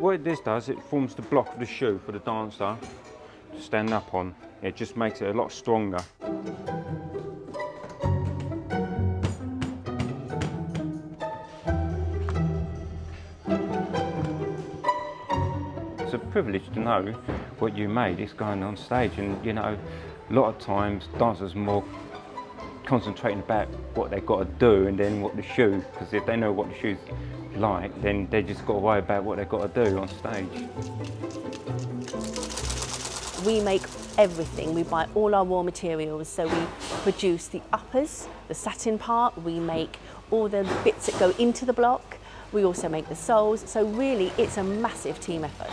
what this does, it forms the block of the shoe for the dancer to stand up on. It just makes it a lot stronger. It's a privilege to know what you made is going on stage and you know a lot of times dancers more concentrating about what they've got to do and then what the shoe because if they know what the shoe's like then they just got to worry about what they've got to do on stage. We make everything. We buy all our raw materials. So we produce the uppers, the satin part. We make all the bits that go into the block. We also make the soles. So really, it's a massive team effort.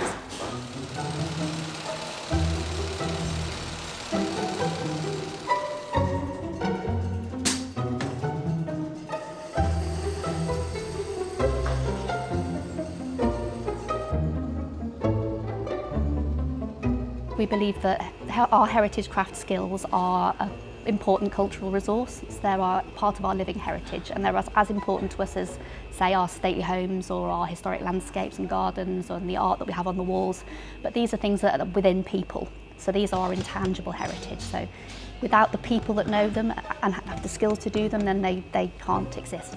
We believe that our heritage craft skills are an important cultural resource. They're part of our living heritage and they're as important to us as, say, our stately homes or our historic landscapes and gardens and the art that we have on the walls. But these are things that are within people. So these are our intangible heritage. So without the people that know them and have the skills to do them, then they, they can't exist.